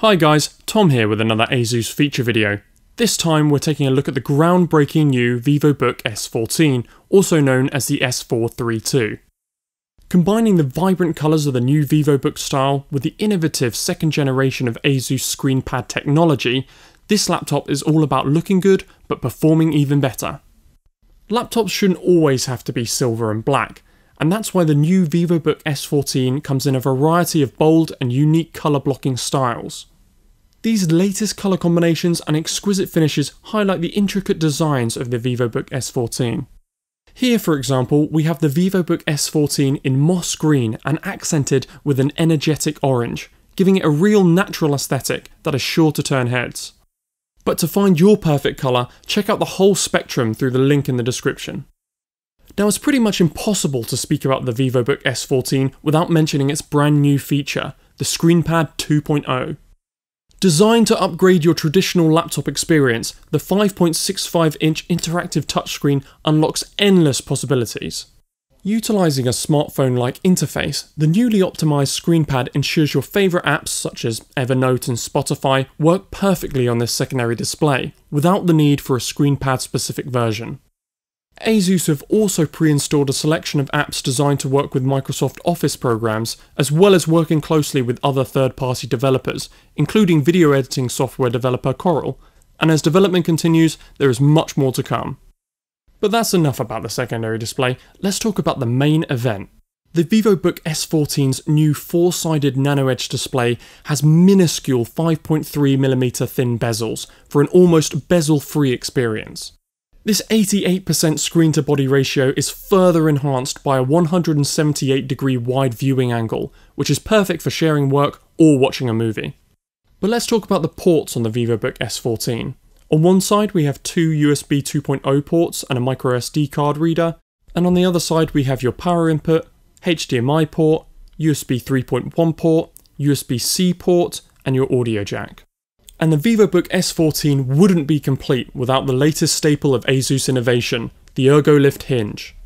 Hi guys, Tom here with another ASUS feature video. This time we're taking a look at the groundbreaking new VivoBook S14, also known as the S432. Combining the vibrant colours of the new VivoBook style with the innovative second generation of ASUS ScreenPad technology, this laptop is all about looking good but performing even better. Laptops shouldn't always have to be silver and black, and that's why the new VivoBook S14 comes in a variety of bold and unique colour blocking styles. These latest colour combinations and exquisite finishes highlight the intricate designs of the VivoBook S14. Here, for example, we have the VivoBook S14 in moss green and accented with an energetic orange, giving it a real natural aesthetic that is sure to turn heads. But to find your perfect colour, check out the whole spectrum through the link in the description. Now it's pretty much impossible to speak about the VivoBook S14 without mentioning its brand new feature, the ScreenPad 2.0. Designed to upgrade your traditional laptop experience, the 5.65 inch interactive touchscreen unlocks endless possibilities. Utilising a smartphone like interface, the newly optimised ScreenPad ensures your favourite apps such as Evernote and Spotify work perfectly on this secondary display, without the need for a ScreenPad specific version. ASUS have also pre-installed a selection of apps designed to work with Microsoft Office programs, as well as working closely with other third-party developers, including video editing software developer Corel, and as development continues, there is much more to come. But that's enough about the secondary display, let's talk about the main event. The VivoBook S14's new four-sided NanoEdge display has minuscule 5.3mm thin bezels for an almost bezel-free experience. This 88% screen to body ratio is further enhanced by a 178 degree wide viewing angle, which is perfect for sharing work or watching a movie. But let's talk about the ports on the VivoBook S14. On one side we have two USB 2.0 ports and a microSD card reader, and on the other side we have your power input, HDMI port, USB 3.1 port, USB-C port, and your audio jack. And the VivoBook S14 wouldn't be complete without the latest staple of ASUS innovation, the ErgoLift hinge.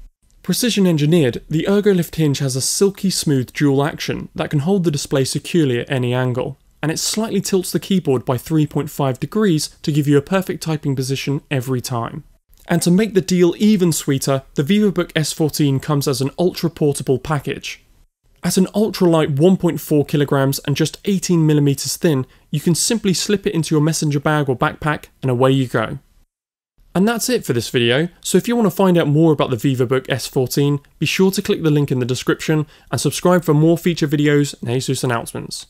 Precision engineered, the ErgoLift hinge has a silky smooth dual action that can hold the display securely at any angle, and it slightly tilts the keyboard by 3.5 degrees to give you a perfect typing position every time. And to make the deal even sweeter, the VivoBook S14 comes as an ultra portable package. At an ultralight 1.4 kilograms and just 18 millimeters thin, you can simply slip it into your messenger bag or backpack and away you go. And that's it for this video, so if you want to find out more about the VivoBook S14, be sure to click the link in the description and subscribe for more feature videos and ASUS announcements.